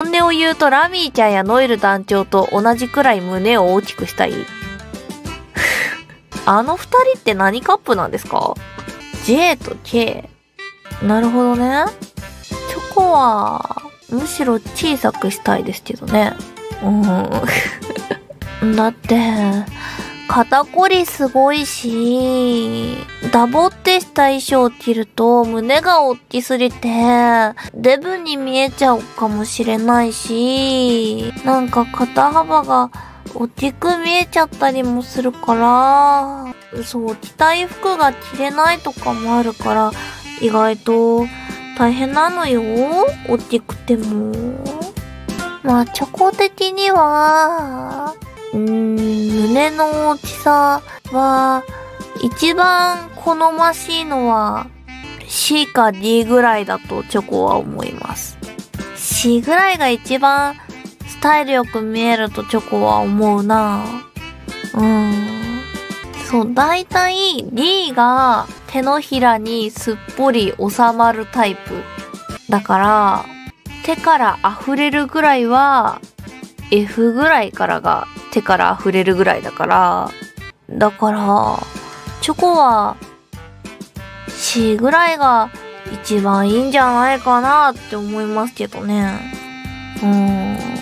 本音を言うとラミーちゃんやノエル団長と同じくらい胸を大きくしたい。あの二人って何カップなんですか ?J と K。なるほどね。チョコは、むしろ小さくしたいですけどね。うん。だって、肩こりすごいし、ダボってした衣装を着ると胸が大きすぎて、デブに見えちゃうかもしれないし、なんか肩幅が大きく見えちゃったりもするから、そう、着たい服が着れないとかもあるから、意外と大変なのよ。大きくても。まあ、チョコ的には、うーん、胸の大きさは、一番好ましいのは C か D ぐらいだとチョコは思います。C ぐらいが一番スタイルよく見えるとチョコは思うなうん。そう、だいたい D が手のひらにすっぽり収まるタイプ。だから、手から溢れるぐらいは F ぐらいからが手から溢れるぐらいだから、だから、チョコは C ぐらいが一番いいんじゃないかなって思いますけどね。うん。